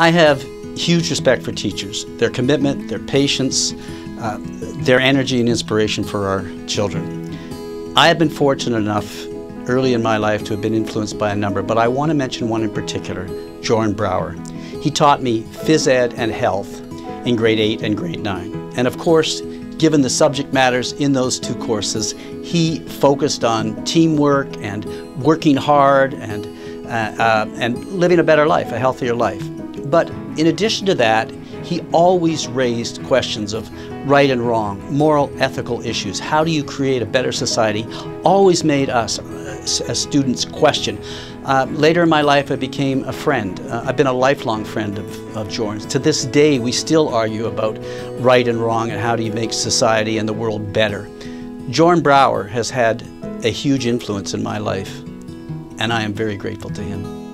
I have huge respect for teachers, their commitment, their patience, uh, their energy and inspiration for our children. I have been fortunate enough early in my life to have been influenced by a number, but I want to mention one in particular, Jorn Brauer. He taught me phys ed and health in grade 8 and grade 9. And of course, given the subject matters in those two courses, he focused on teamwork and working hard and, uh, uh, and living a better life, a healthier life. But in addition to that, he always raised questions of right and wrong, moral, ethical issues. How do you create a better society? Always made us, uh, as students, question. Uh, later in my life, I became a friend. Uh, I've been a lifelong friend of, of. To this day, we still argue about right and wrong and how do you make society and the world better. Jorn Brauer has had a huge influence in my life, and I am very grateful to him.